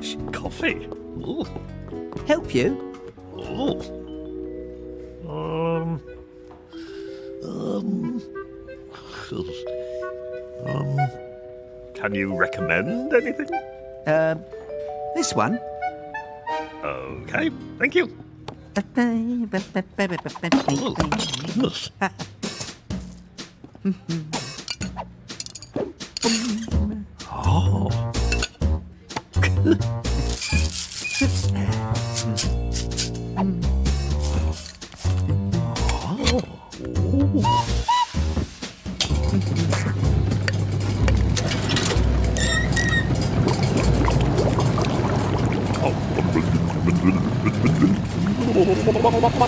much. coffee. Oh, Help you? oh. Um, um, um, can you recommend anything? Um, this one? Okay, thank you. Goodness. Oh.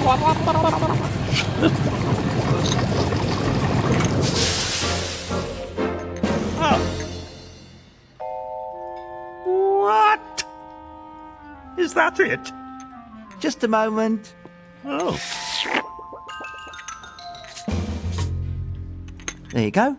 哦。It? Just a moment. Oh, There you go.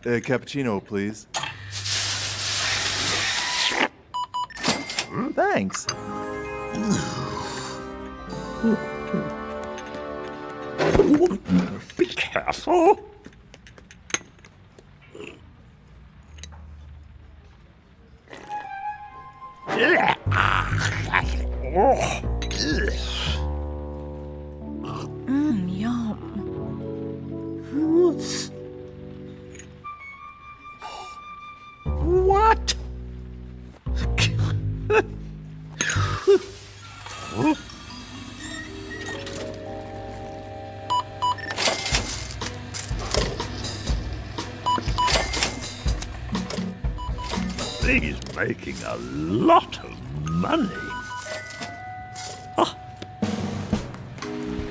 Out. Uh, cappuccino, please. Thanks. Be careful. Oh. Mm, yum. What? He's making a lot of money. Ah.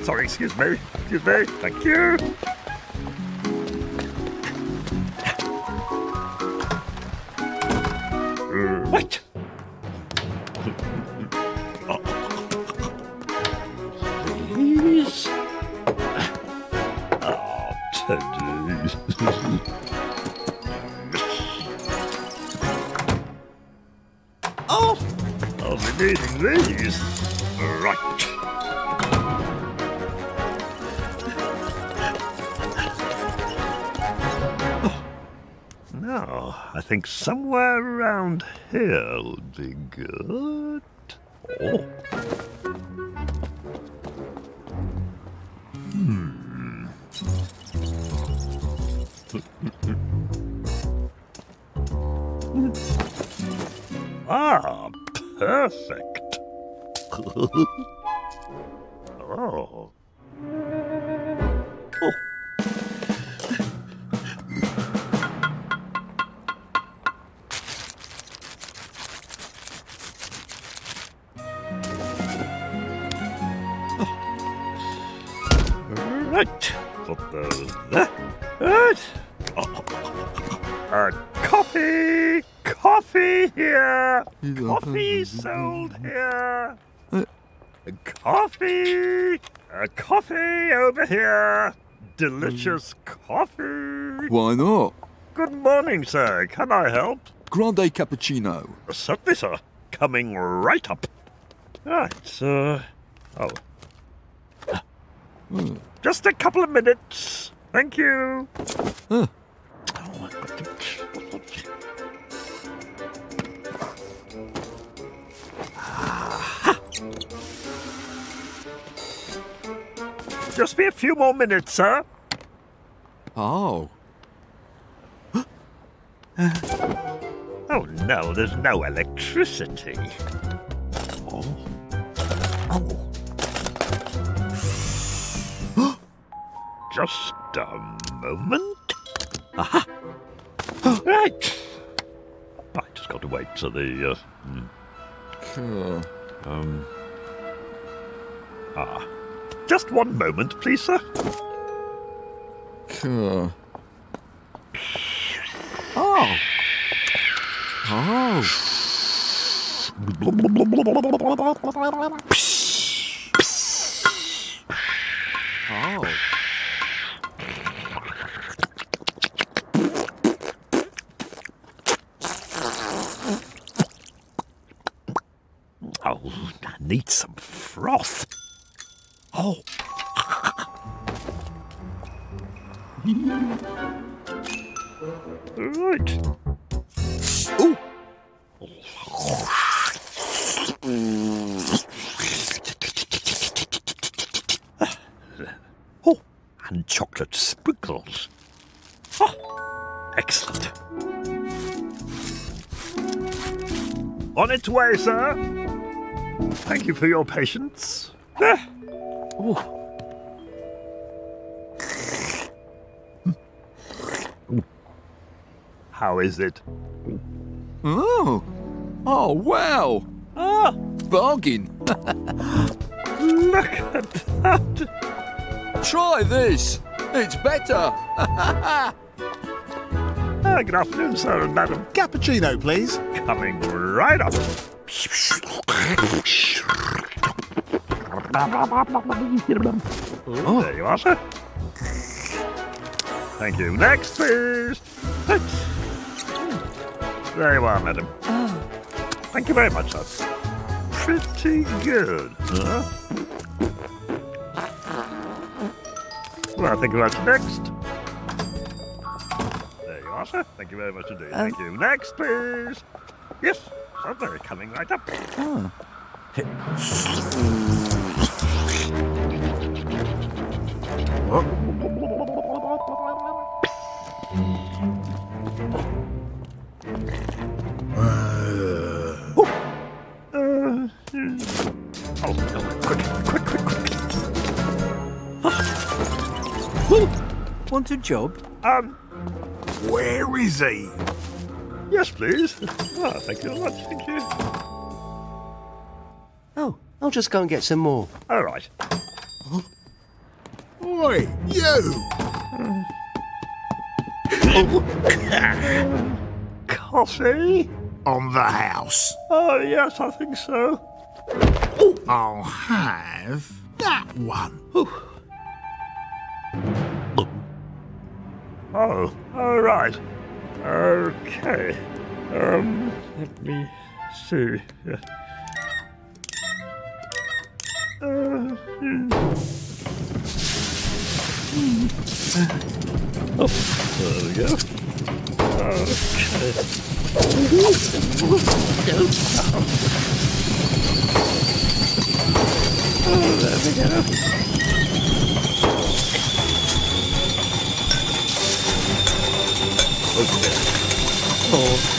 Sorry, excuse me. Excuse me. Thank you. Think somewhere around here would be good. Oh. Hmm. ah, perfect. Coffee! Uh, coffee over here! Delicious coffee! Why not? Good morning, sir. Can I help? Grande cappuccino. Certainly, sir. Coming right up. Right, uh. Oh. Just a couple of minutes. Thank you. Huh. Just be a few more minutes, sir. Oh. Oh no, there's no electricity. Oh. Oh. Just a moment. Aha! right. I just got to wait till the. Uh, hmm, Uh, um. Ah. Just one moment, please, sir. Oh. Oh. Oh, On its way, sir. Thank you for your patience. Ah. Ooh. Ooh. How is it? Oh. Oh, wow. Ah, Bargain. look at that. Try this. It's better. Ah, good afternoon, sir and madam. Cappuccino, please. Coming right up. Oh, there you are, sir. Thank you. Next, please. Very well, madam. Oh. Thank you very much, sir. Pretty good, huh? Well, you very much. Next. There you are, sir. Thank you very much indeed. Thank oh. you. Next, please. Yes, sir, they're coming right up. Uh, oh, no, quick, quick, quick, quick. Want a job? Um, Where is he? Yes, please. Ah, thank you very much. Thank you. Oh, I'll just go and get some more. All right. Oi, you! Coffee? On the house. Oh, yes, I think so. I'll have that one. Oh, all right. Okay. Um, let me see. Uh, hmm. Oh, there we go. Okay. Oh, there we go. All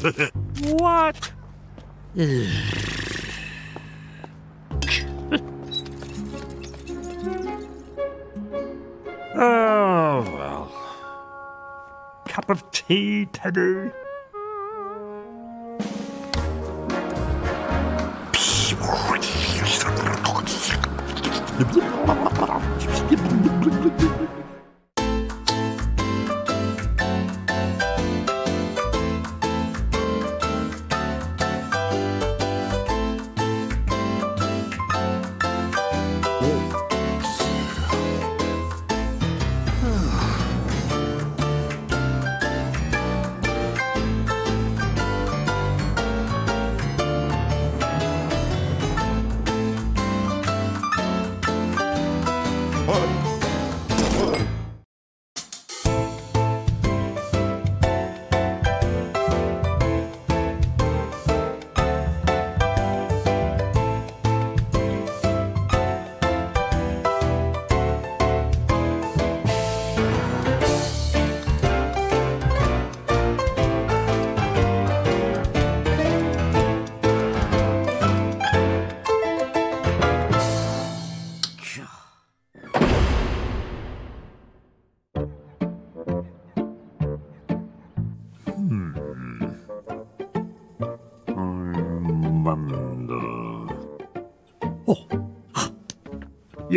What? oh, well. Cup of tea, Teddy?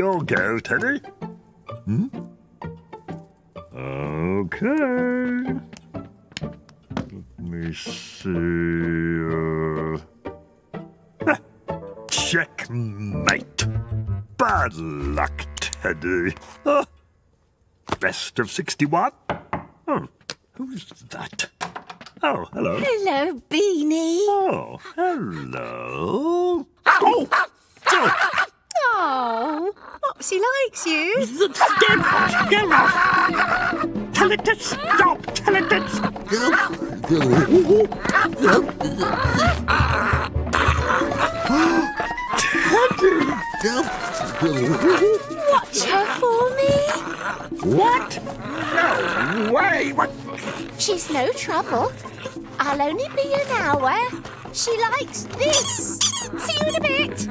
You'll go, Teddy. Hmm? Okay. Let me see. Uh... ah, Checkmate. Bad luck, Teddy. Ah, best of 61? Oh, who's that? Oh, hello. Hello, Beanie. Oh, hello. Oh, oh, Oh, Mopsy likes you. get off, get off. Tell it to stop, tell it to stop. Watch her for me. What? No way. What? She's no trouble. I'll only be an hour. She likes this. See you in a bit.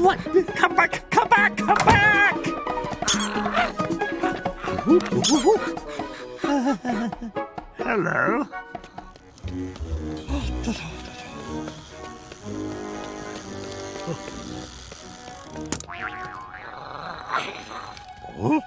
What? Come back, Hello. Oh.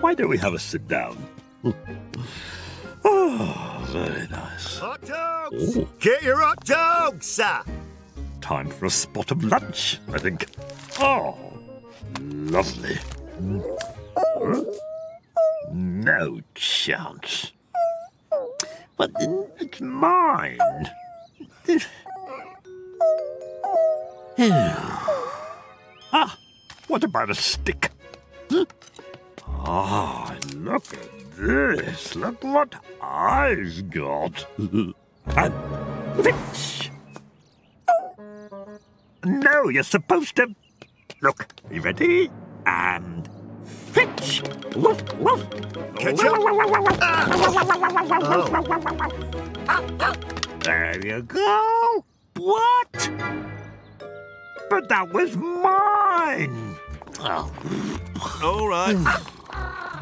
Why don't we have a sit down? Oh, very nice. Hot dogs! Get your hot dogs, sir! Time for a spot of lunch, I think. Oh, lovely. No chance. But it's mine. ah, what about a stick? Ah, look at this. Look what I've got. and fitch. No, you're supposed to. Look, you ready? And fetch. Woof, woof. Catch up. There you go. What? But that was mine. Oh. All right.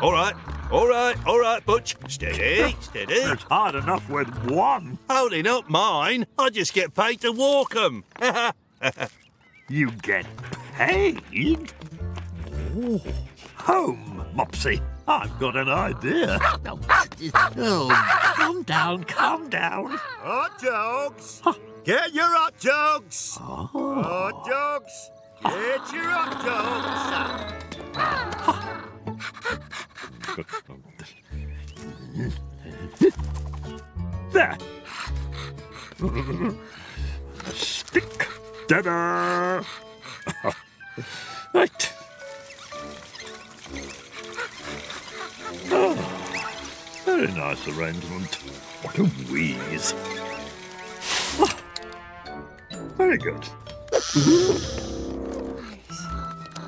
all right. All right. All right, Butch. Steady. Steady. It's hard enough with one. Holding up mine. I just get paid to walk 'em. You get paid? Oh. Home, Mopsy. I've got an idea. Oh, oh, calm down, calm down. hot dogs! Get your hot dogs! Oh. Hot dogs! Get your hot dogs! There. Stick. Ta-da! right. Oh, very nice arrangement. What a wheeze. Ah, very good.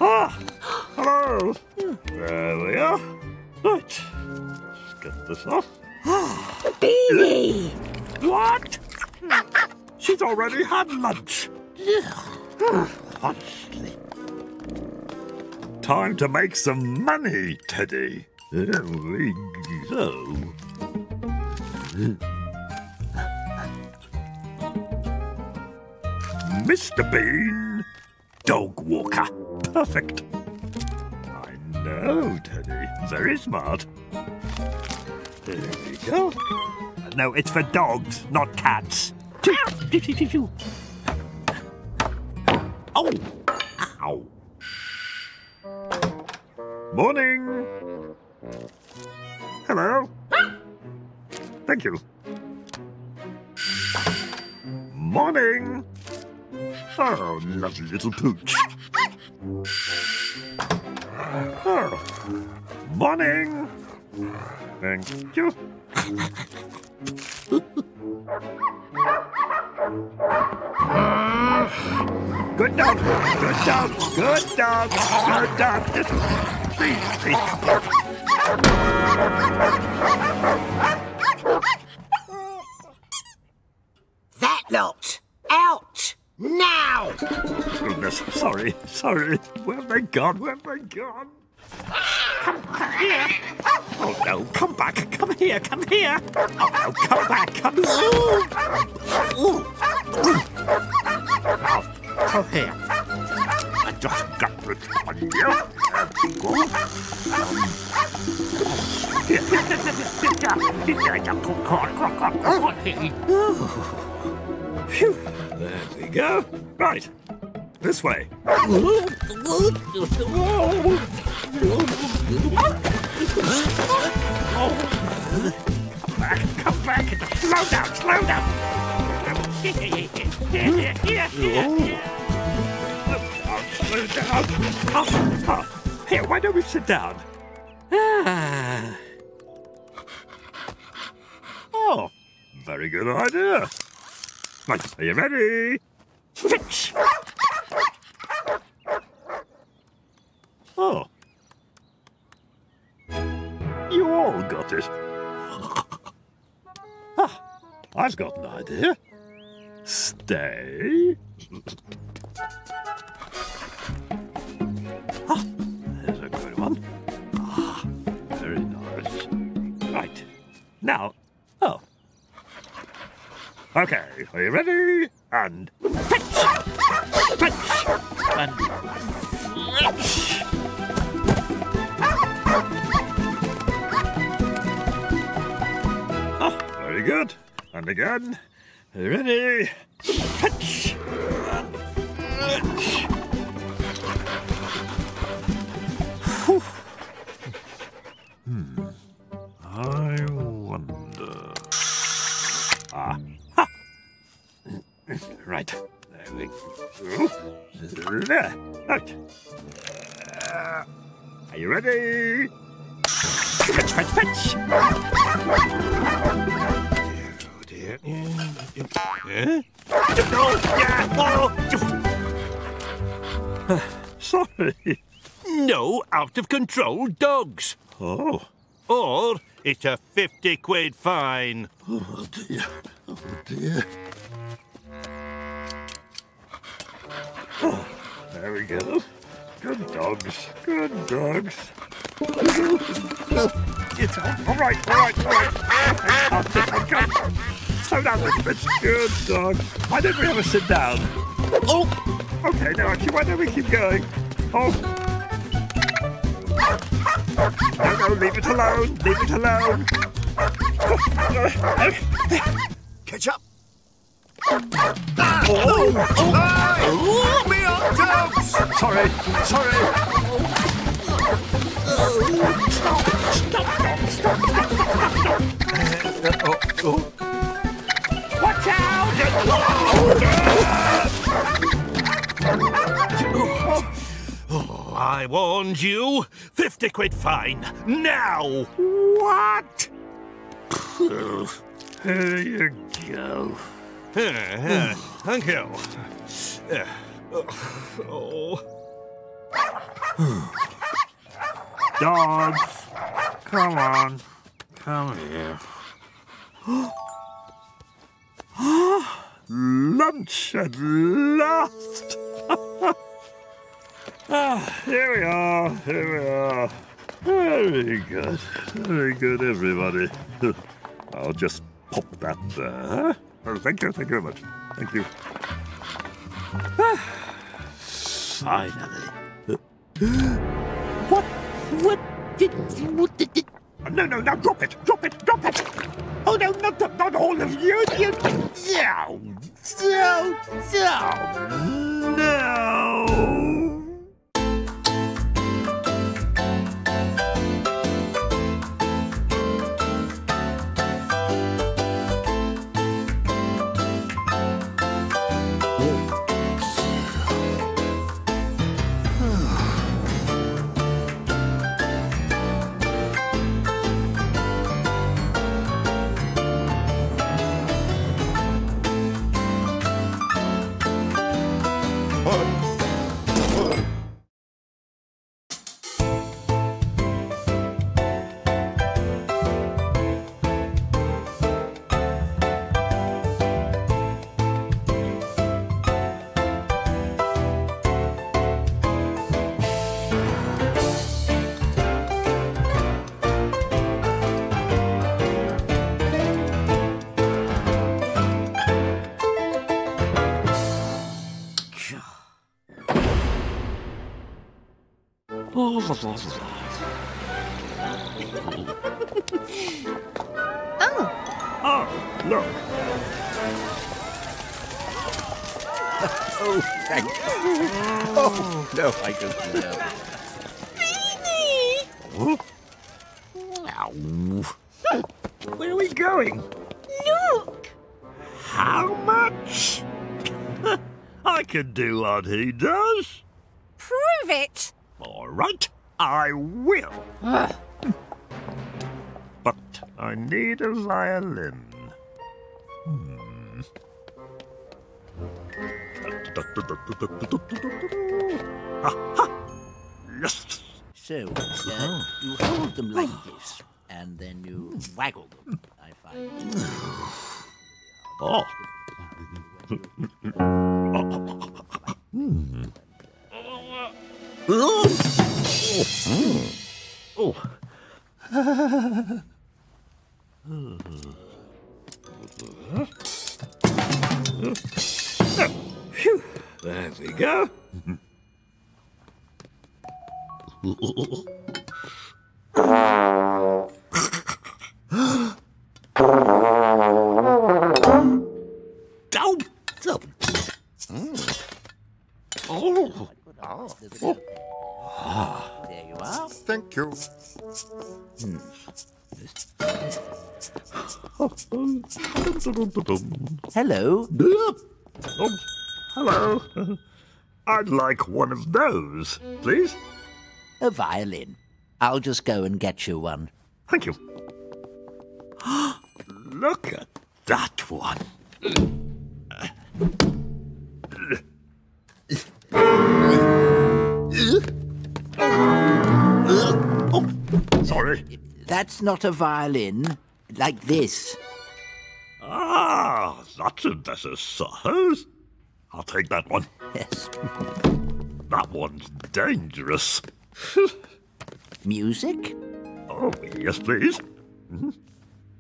Ah, hello. There we are. Right. Let's get this off. Beanie. What? She's already had lunch. Honestly. Time to make some money, Teddy. There we go. Mr. Bean, dog walker. Perfect. Oh, know, Teddy. Very smart. There we go. No, it's for dogs, not cats. Oh! Ow! Morning! Hello? thank you. Morning. Oh, lovely little pooch. Morning. Thank you. Ah, good dog, good dog, good dog, good dog. Just, please, please. That lot! Out! Now! Goodness, sorry, sorry. Where have they gone? Where have they gone? Here. Oh no, come back. Come here, come here. Oh no, come back. Come here. Ooh. Ooh. Now, come here. I just got this on you. Phew. Oh, there we go. Right. This way. Come back, come back. Slow down, slow down. Oh, slow down. Oh, oh. Here, why don't we sit down? Ah. Oh, very good idea. Right, are you ready? Fitch! Oh. You all got it. ah, I've got an idea. Stay. ah, there's a good one. Ah, very nice. Right. Now, oh. Okay, are you ready? And fetch! Fetch! And fetch! Very good. And again. Ready? Fetch! No out of control dogs. Oh. Or it's a 50 quid fine. Oh dear. Oh dear. Oh, there we go. Good dogs. Good dogs. It's all, all right, all right, all right. I'll sit and go. Slow down a little bit. Good dog. Why don't we have a sit down? Oh, okay. Now, actually, why don't we keep going? Oh. No, no, leave it alone. Leave it alone. Catch up. Oh! Oh! oh. Me up, dogs! Sorry, sorry. Stop, stop, dog, stop, stop, stop, stop. oh, oh. Watch out! I warned you. 50 quid fine. Now. What? Here you go. Thank you. Uh, oh. Dogs, come on. Come here. Lunch at last! Ah, here we are, here we are. Very good, very good, everybody. I'll just pop that there. Oh, thank you, thank you very much. Thank you. Finally. what? What did, what did, did no, no, no, drop it, drop it, drop it! Oh, no, not, not, not all of you! you no, no, no, no! Oh, Oh, look. Oh, thank you. Oh, no, I don't know. Ow. Where are we going? look! How much? I can do what he does. Prove it! All right, I will. But I need a violin. Hmm. Yes. So, uh, you hold them like this, and then you waggle them, I find. Oh. Oh. Phew. There we go. Oh. You are. Thank you. Hello. Oh, hello. I'd like one of those, please. A violin. I'll just go and get you one. Thank you. Look at that one. Sorry. That's not a violin. Like this. Ah, that's a better size. I'll take that one. Yes. That one's dangerous. Music? Oh, yes, please. Mhm.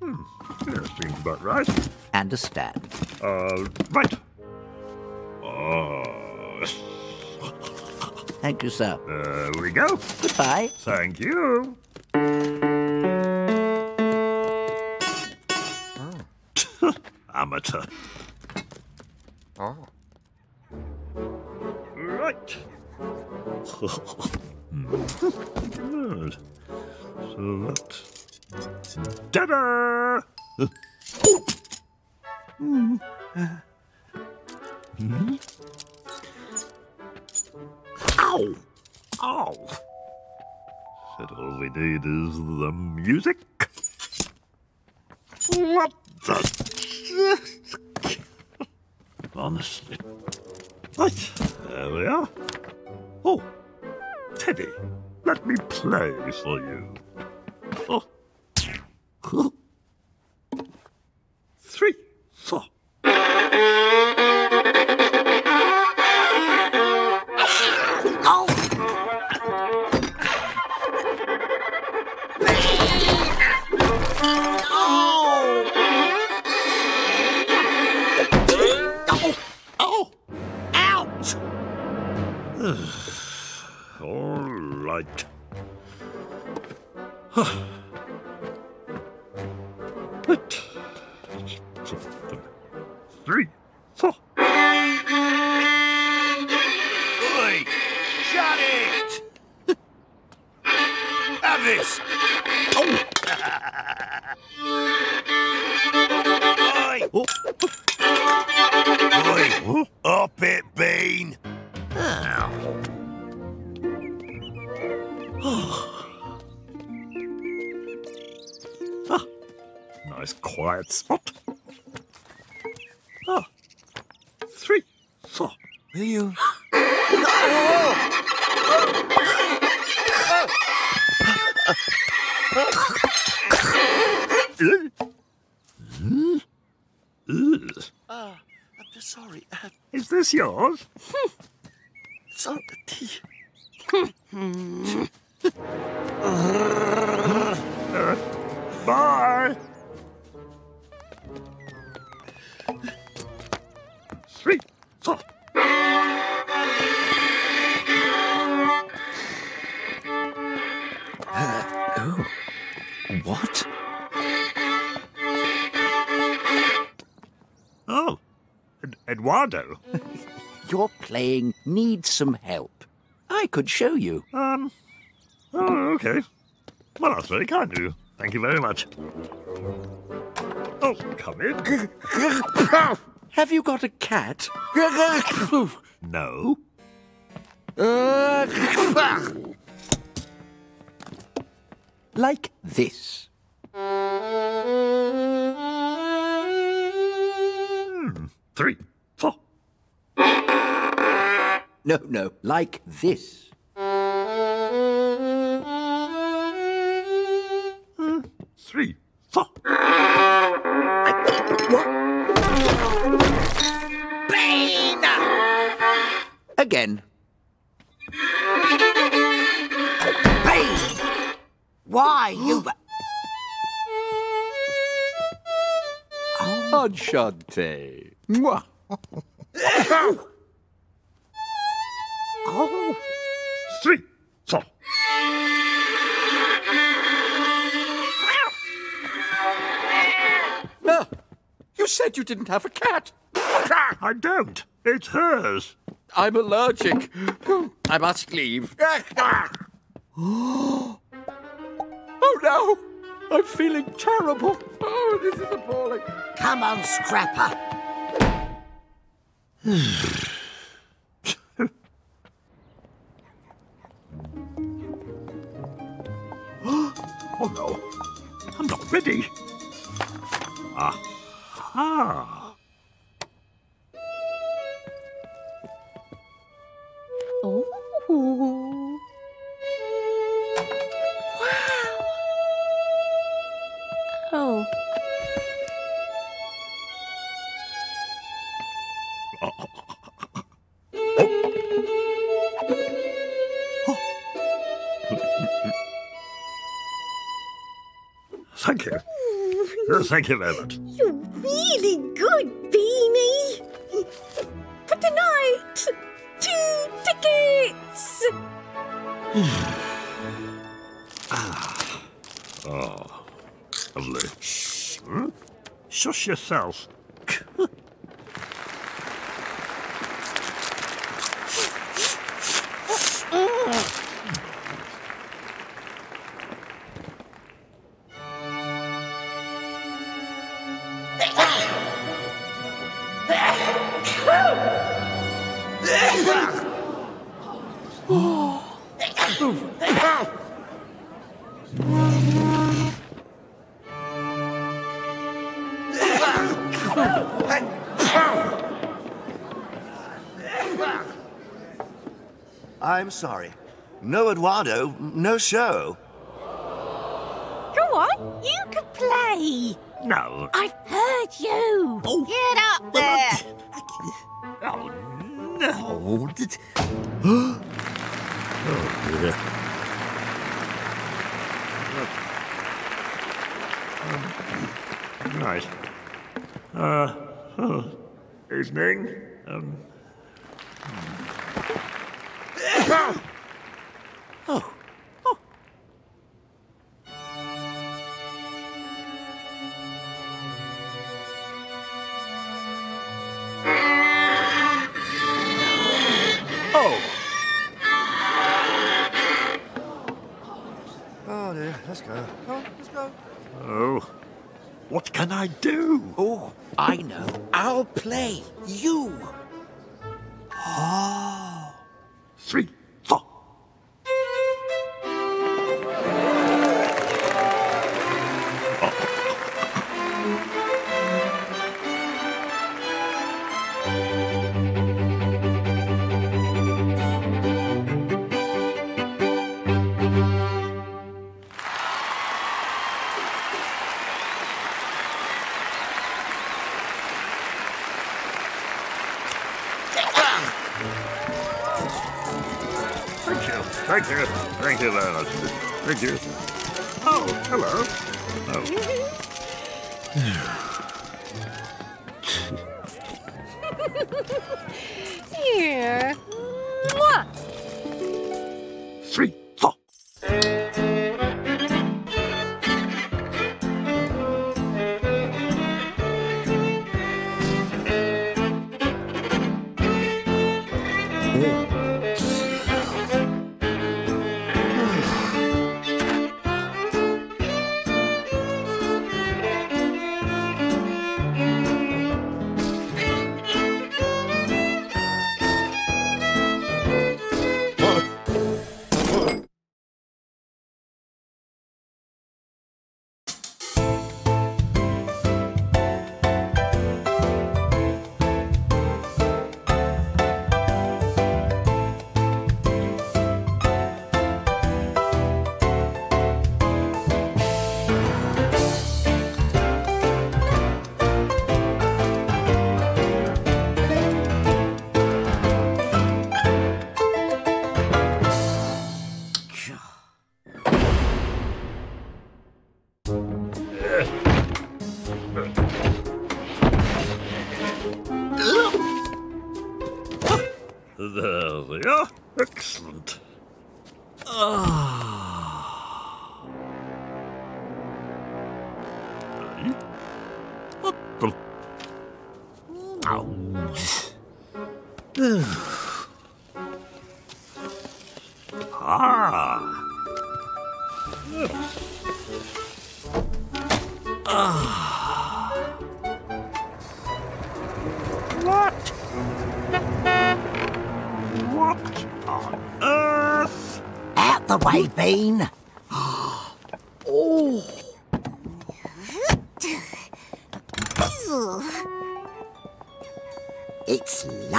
Hmm. Yeah, seems about right. Understand. Uh, right. Uh, Thank you, sir. there we go. Goodbye. Thank you. Amateur. Oh. Right. Good. So that's... Ta-da! Ow! Ow! Said all we need is the music. What the... Honestly. Right, there we are. Oh, Teddy, let me play for you. Oh. Oh, what? Oh, Ed- Eduardo. Your playing needs some help. I could show you. Um. Oh, okay. Well, that's very kind of you. Thank you very much. Oh, come in. Have you got a cat? No. Like this. Three, four. No, no, like this. Three, four. Again. Why, you... oh. Enchante. Mwah. oh. Three, four. Ah, you said you didn't have a cat. Ah, I don't. It's hers. I'm allergic. I must leave. Ah. Ah. No! I'm feeling terrible. Oh, this is appalling. Come on, Scrapper. oh no. I'm not ready. Aha. Thank you very much. You're really good, Beanie. For tonight, two tickets. ah. Oh, lovely. Hmm? Shush yourself. I'm sorry. No Eduardo, no show. Go on, you can play. No. I've heard you. Get up there. Oh, no. oh, dear. Um, right. Uh, oh, evening. Um, Oh. Yeah.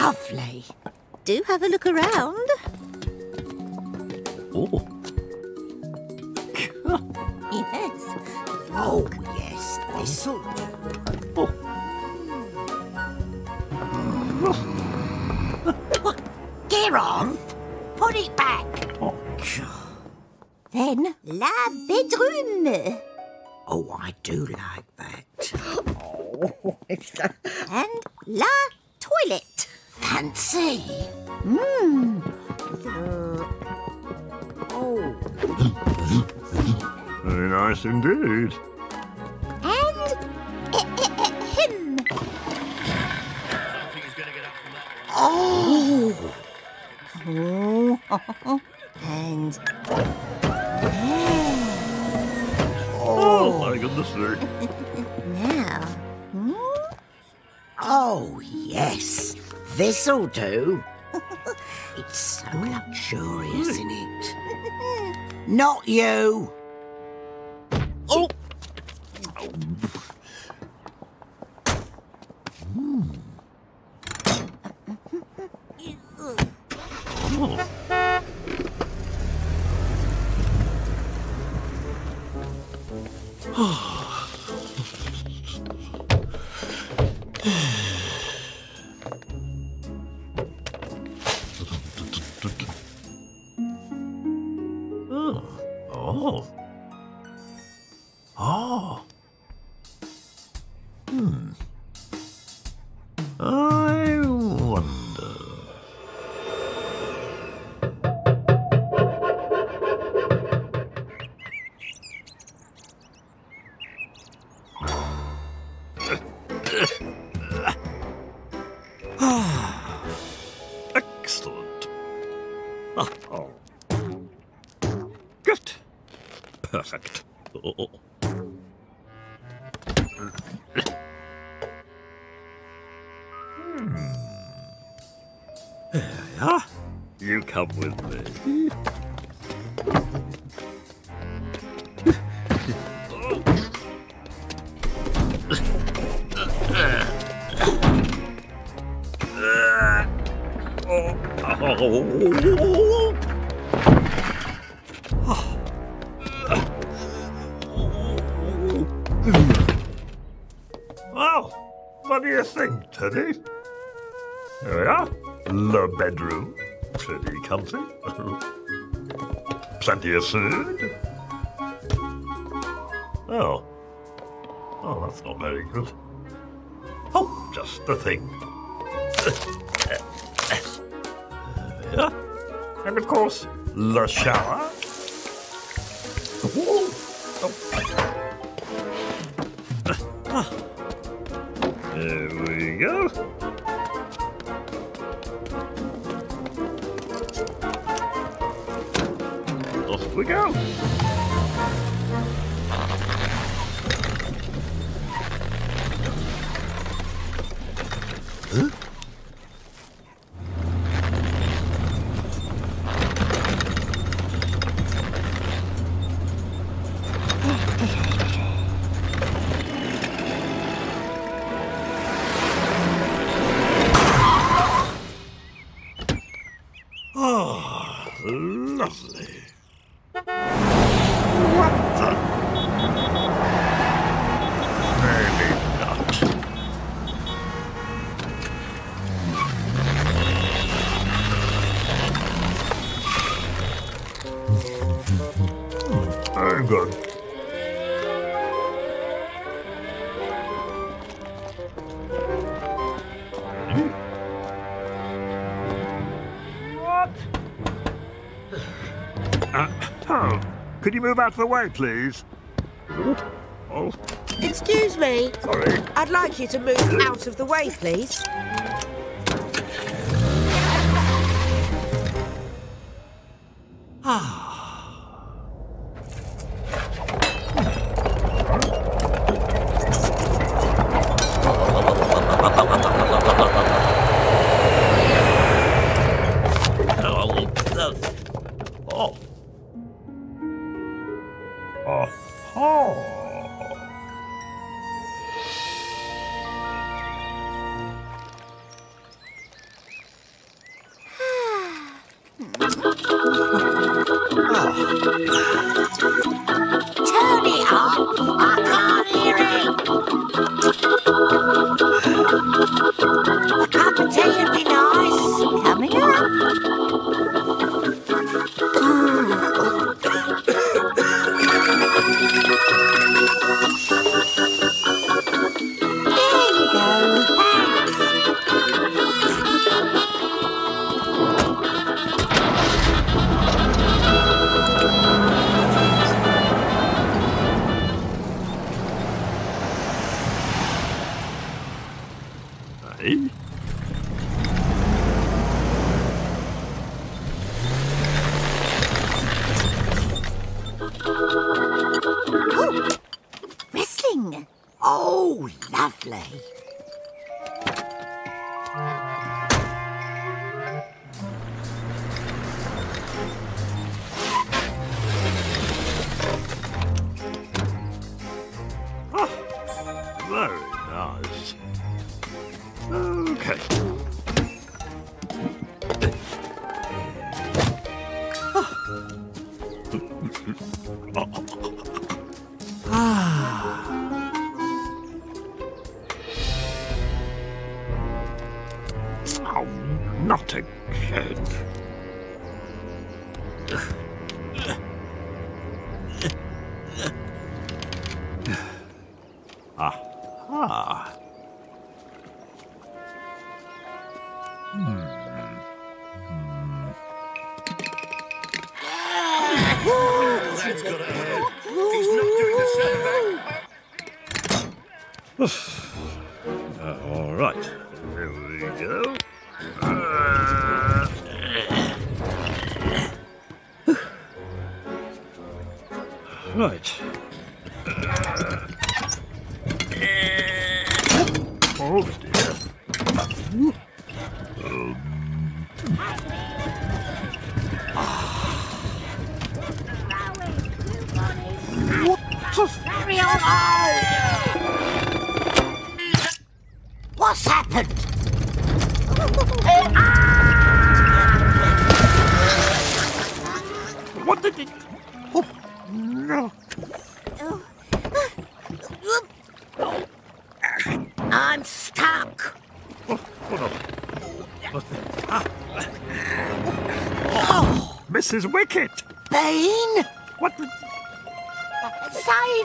Lovely. Do have a look around. Oh. Yes. Oh, yes, this'll do. Oh. What? Get off! Put it back! Oh. Then la bedroom. Oh, I do like that. oh. and la toilet. Fancy! Mmm. Oh. Very nice indeed. And eh, eh, eh, him. Oh! Oh. and Oh, my goodness me. Do. It's so luxurious, isn't it? Not you! The bedroom. Pretty comfy. Plenty of food. Oh. Oh, that's not very good. Oh, just the thing. And of course, the shower. Huh? You move out of the way, please? Oh, Excuse me. sorry. I'd like you to move out of the way, please. Uh, all right. There we go. Uh, right.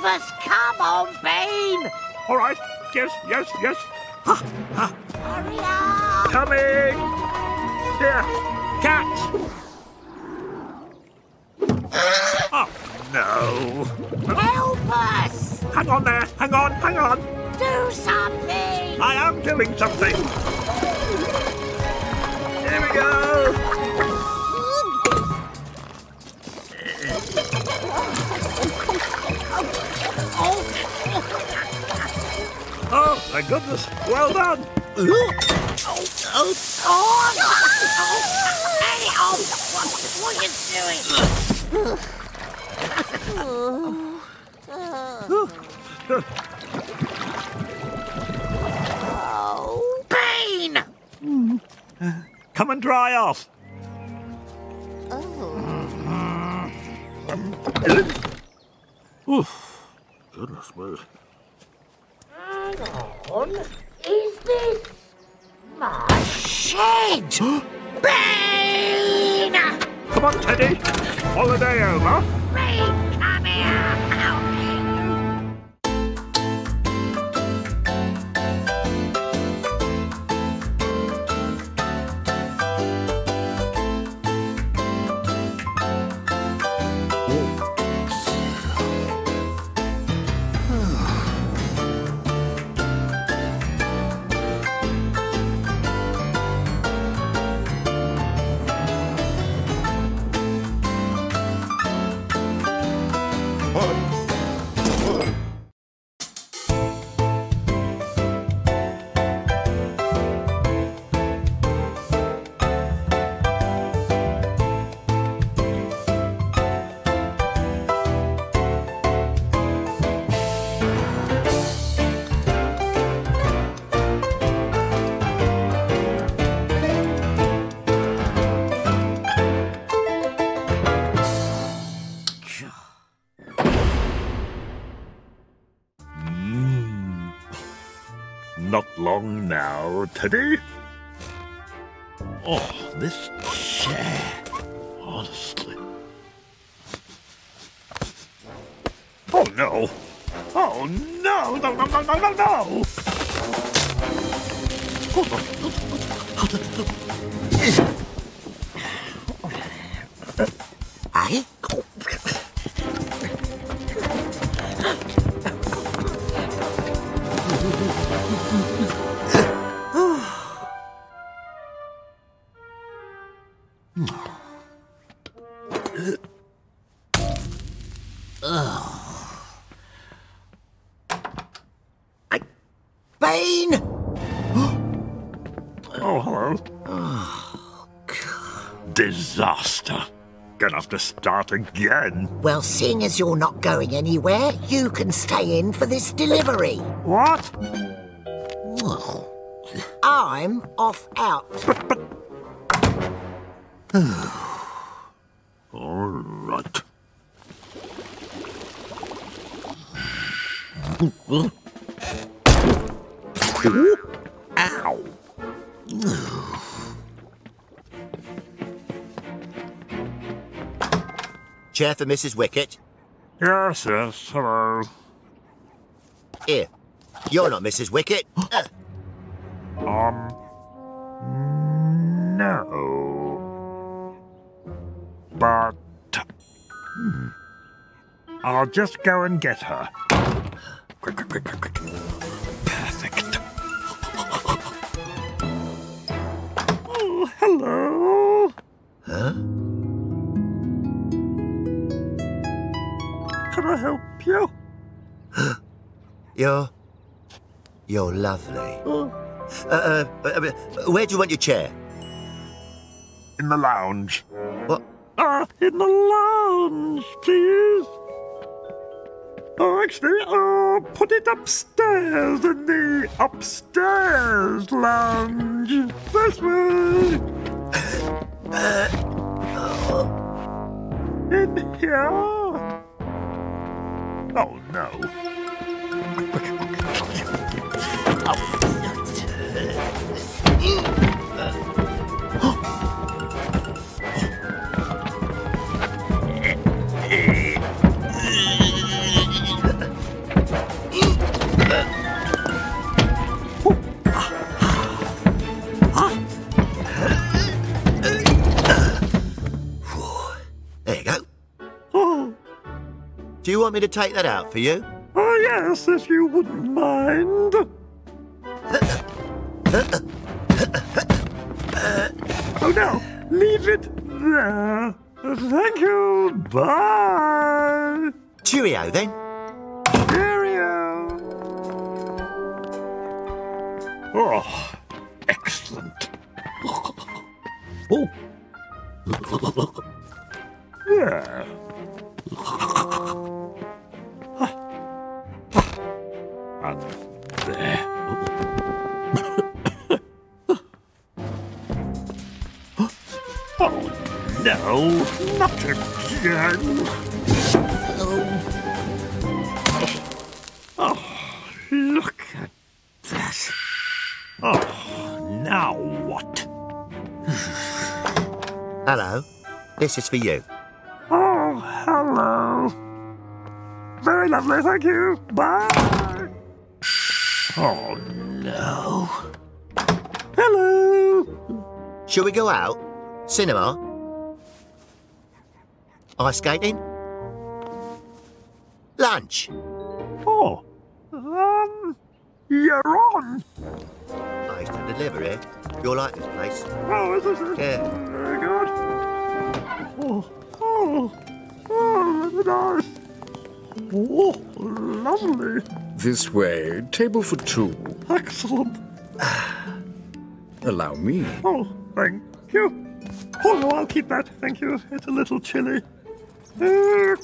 Save us. Come on, Bean. all right. Yes, yes, yes. Ha, ha. Hurry up. Coming. Here, catch! Oh no. Help us. Hang on there. Hang on. Hang on. Do something. I am doing something. Thank goodness. Well done. Oh, Hang it on. What, what are you doing? oh, Bean. Come and dry off. Oh. Oof. Goodness me. Hang on. Is this my shed? Bean! Come on, Teddy. Holiday over. Bean, now, Oh, this chair. Honestly. Oh no! Oh no! No, no, no, no, no, no! Eh? Start again. Well, seeing as you're not going anywhere, you can stay in for this delivery. What? I'm off out. All Chair for Mrs. Wicket. Yes, yes, hello. Here. You're not Mrs. Wicket. Uh, Um, no. But. hmm, I'll just go and get her. Quick, quick, quick, quick, quick. Can I help you? You're. You're lovely. Oh. Uh, uh, uh, where do you want your chair? In the lounge. What? Ah, in the lounge, please. Oh, actually, uh, put it upstairs in the upstairs lounge. This way. In here. Oh no. You want me to take that out for you? oh yes, if you wouldn't mind. Oh no, leave it there. Thank you. Bye. Cheerio then. Cheerio. Oh, excellent. Oh. There. Oh no, not again. Oh, look at that. Oh, now what? Hello. This is for you. Oh, hello. Very lovely, thank you. Bye. Oh, no. Hello. Shall we go out? Cinema? Ice skating? Lunch? Oh, um, you're on. I used to deliver here. You'll like this place. Oh, is this it? Yeah. Very good. Oh, oh, oh, nice. Oh, lovely. This way. Table for two. Excellent. Allow me. Oh, thank you. Oh, no, I'll keep that. Thank you. It's a little chilly. Okay.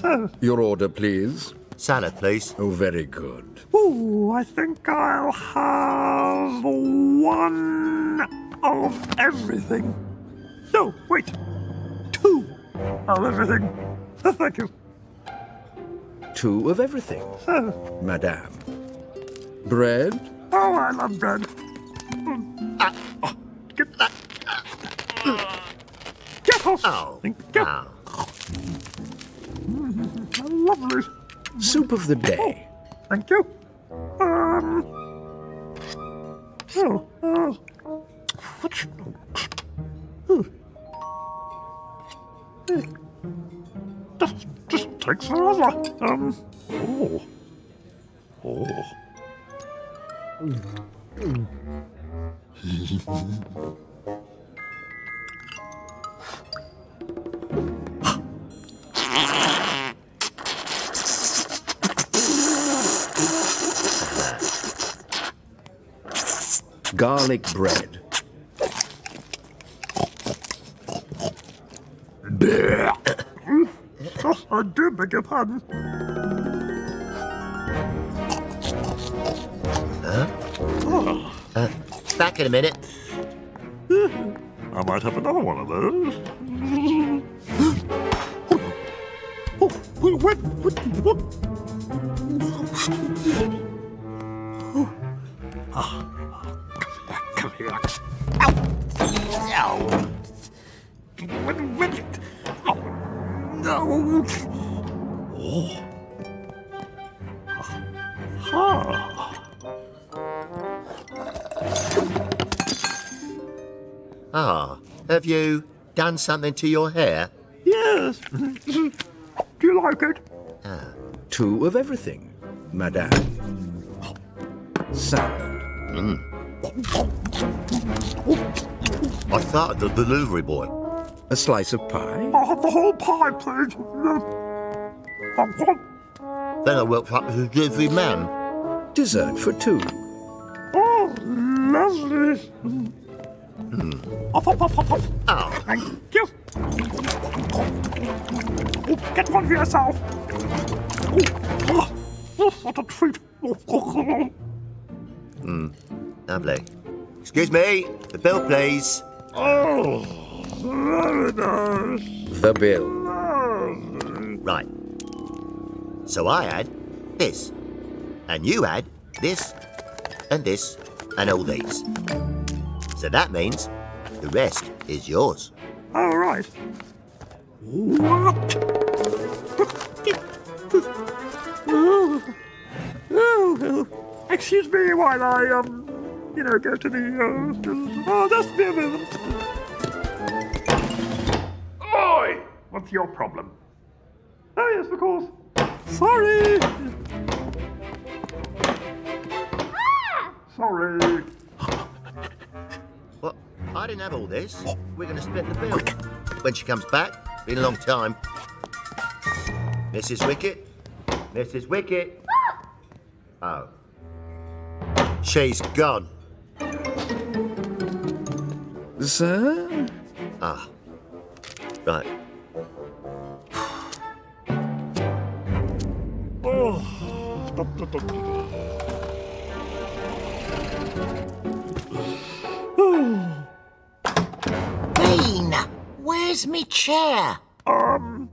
So, Your order, please. Salad, please. Oh, very good. Oh, I think I'll have one of everything. No, wait. Two of everything. Uh, Thank you. Two of everything, madame. Bread? oh, I love bread. Ah, oh, get that. Get off. Oh. You. Oh. Lovely. Soup of the day. Thank you. Um. Oh, uh, what? Oh. Takes forever. Um. Oh. Oh. Garlic bread. Oh, I do beg your pardon. Back in a minute. I might have another one of those. Oh, what, what, what, done something to your hair? Yes. Do you like it? Ah, two of everything, madame. Salad. Mm. I thought the delivery boy. A slice of pie. I'll have the whole pie, please. Then I worked up a delivery man. Dessert for two. Oh, lovely. Off, off, off, off, off. Oh, Thank you. Oh, get one for yourself. Oh, oh, oh what a treat. Oh, oh, oh. oh. Hmm. lovely. Excuse me, the bill, please. Oh, very nice. The bill. Right. So I had this, and you had this, and this, and all these. So that means the rest is yours. All right. What? oh, oh, excuse me while I, um, you know, go to the, uh, oh, just be a minute. Oi! What's your problem? Oh, yes, of course. Sorry. Sorry. I didn't have all this. We're going to split the bill. When she comes back, been a long time. Mrs. Wicket? Mrs. Wicket? Oh. She's gone. Sir? Ah. Right. Oh. Where's me chair? Um,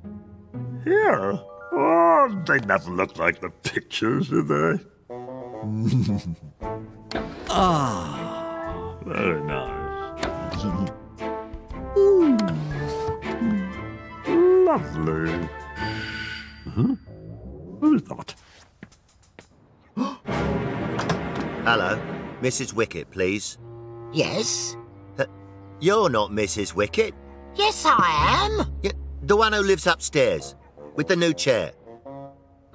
here. Oh, they never look like the pictures, do they? ah, very nice. Ooh. Lovely. Huh? Who's that? Hello. Mrs. Wicket, please. Yes? You're not Mrs. Wicket. Yes, I am. Yeah, the one who lives upstairs with the new chair.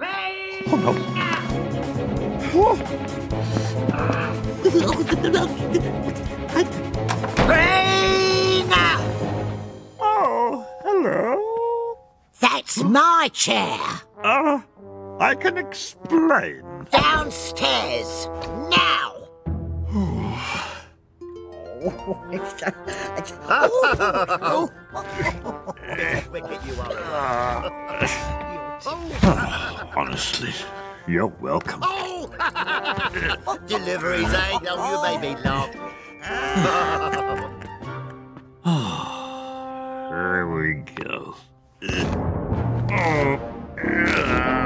Oh, no. Oh. Oh, hello. That's my chair. Uh, I can explain. Downstairs. Now. Wicked you are. Honestly, you're welcome. Oh! Deliveries, eh? Oh, you made me laugh. There we go.